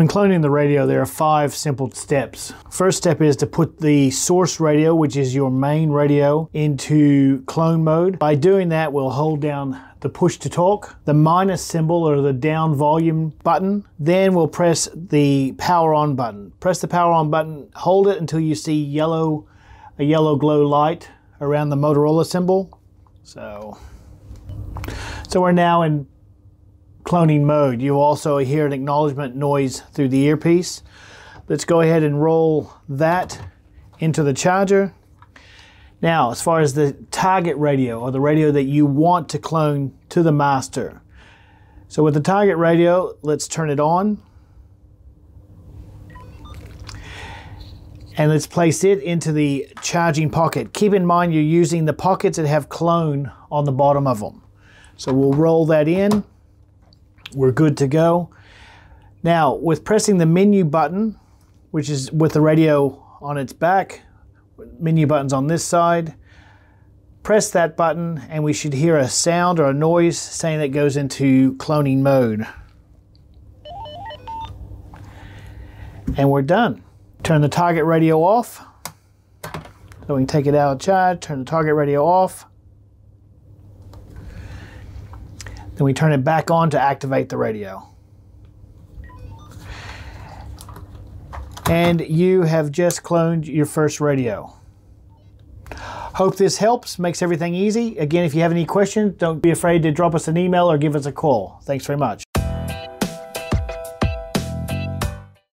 When cloning the radio, there are five simple steps. First step is to put the source radio, which is your main radio, into clone mode. By doing that, we'll hold down the push to talk, the minus symbol or the down volume button. Then we'll press the power on button. Press the power on button, hold it until you see yellow, a yellow glow light around the Motorola symbol. So, so we're now in cloning mode. You also hear an acknowledgement noise through the earpiece. Let's go ahead and roll that into the charger. Now, as far as the target radio or the radio that you want to clone to the master. So with the target radio, let's turn it on. And let's place it into the charging pocket. Keep in mind you're using the pockets that have clone on the bottom of them. So we'll roll that in we're good to go. Now, with pressing the menu button, which is with the radio on its back, menu buttons on this side, press that button and we should hear a sound or a noise saying that goes into cloning mode. And we're done. Turn the target radio off. So we can take it out of charge, turn the target radio off. Then we turn it back on to activate the radio. And you have just cloned your first radio. Hope this helps, makes everything easy. Again, if you have any questions, don't be afraid to drop us an email or give us a call. Thanks very much.